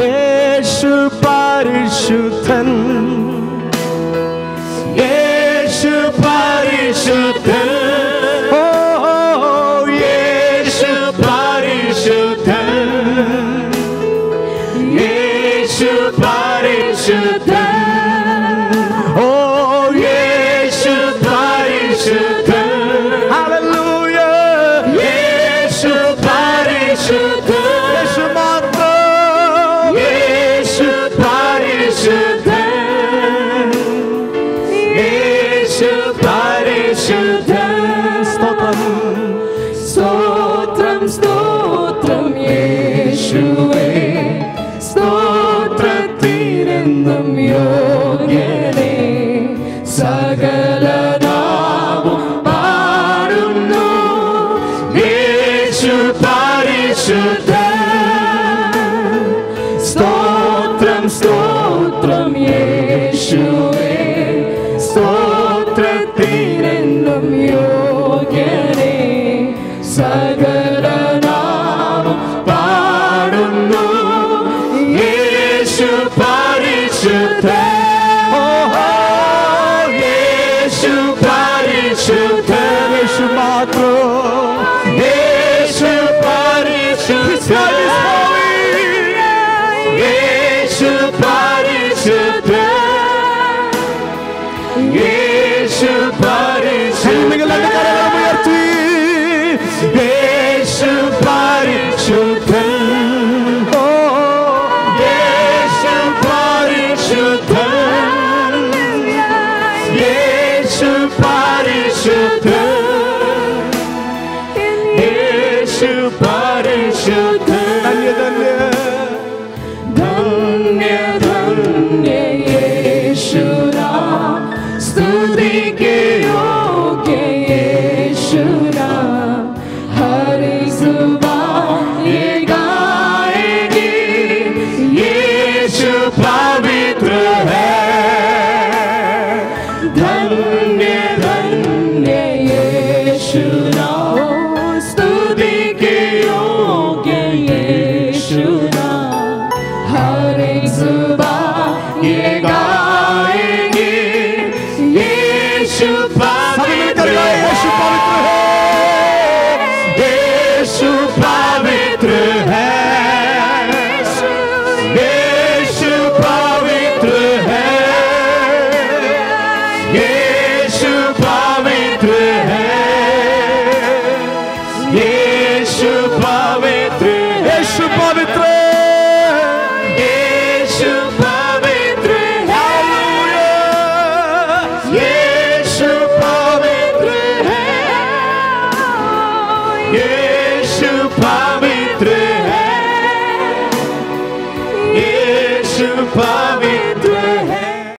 യേശു പരിശുദ്ധൻ യേശു പരിശുദ്ധൻ ഓ യേശു പരിശുദ്ധൻ യേശു പരിശുദ്ധൻ should துதிக்கே